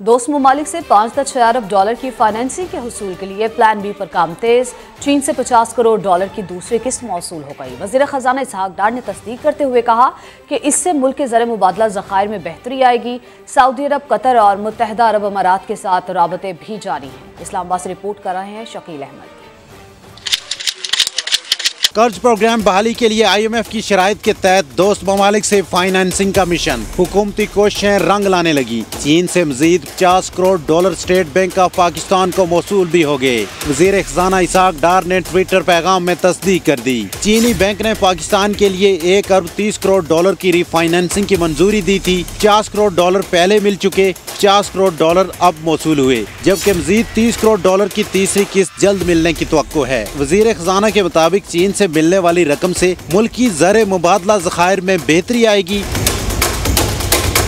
दोस्त ममालिक से पाँच दस छः अरब डॉलर की फाइनेंसिंग के हसूल के लिए प्लान बी पर काम तेज। चीन से पचास करोड़ डॉलर की दूसरी किस्त मौसू हो गई। वज़ीर खजाना इसहाक डार ने तस्दीक करते हुए कहा कि इससे मुल्क के जर मुबादला जखायर में बेहतरी आएगी। सऊदी अरब, कतर और मुतहदा अरब अमारात के साथ रबते भी जारी हैं। इस्लामाबाद से रिपोर्ट कर रहे हैं शकील अहमद। कर्ज प्रोग्राम बहाली के लिए आई एम एफ़ की शराइ के तहत दोस्त ममालिक से फाइनेंसिंग का मिशन हुकूमती कोशिशें रंग लाने लगी। चीन से मजीद पचास crore dollar state bank of Pakistan को मौसू भी हो गए। वज़ीर खजाना इसाक डार ने ट्विटर पैगाम में तस्दीक कर दी। चीनी बैंक ने पाकिस्तान के लिए एक अरब तीस करोड़ डॉलर की रिफाइनेंसिंग की मंजूरी दी थी। पचास करोड़ डॉलर पहले मिल चुके पचास करोड़ डॉलर अब मौसू हुए, जबकि मजीद तीस करोड़ डॉलर की तीसरी किस्त जल्द मिलने की तो है। वज़ीर खजाना के मुताबिक चीन से मिलने वाली रकम से मुल्क की जर मुबादला जखायर में बेहतरी आएगी।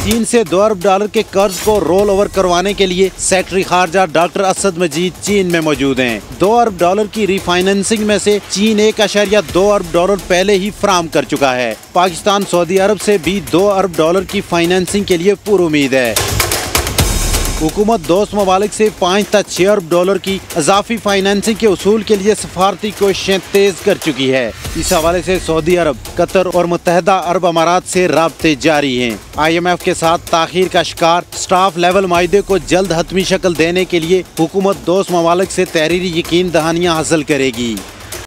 चीन से दो अरब डॉलर के कर्ज को रोल ओवर करवाने के लिए सेक्रेटरी खारजा डॉक्टर असद मजीद चीन में मौजूद हैं। दो अरब डॉलर की रिफाइनेंसिंग में से चीन एक अशरिया दो अरब डॉलर पहले ही फ्राहम कर चुका है। पाकिस्तान सऊदी अरब से भी दो अरब डॉलर की फाइनेंसिंग के लिए पूरी उम्मीद है। हुकूमत दोस्त ममालिक से पाँच तक छह अरब डॉलर की अजाफी फाइनेंसिंग के असूल के लिए सफारती कोशिशें तेज कर चुकी है। इस हवाले से सऊदी अरब, कतर और मुतहदा अरब अमारात से रबते जारी हैं। आई एम एफ़ के साथ ताखिर का शिकार, स्टाफ लेवल माहे को जल्द हतमी शक्ल देने के लिए हुकूमत दोस्त ममालिक से तहरीरी यकीन दहानियाँ हासिल करेगी।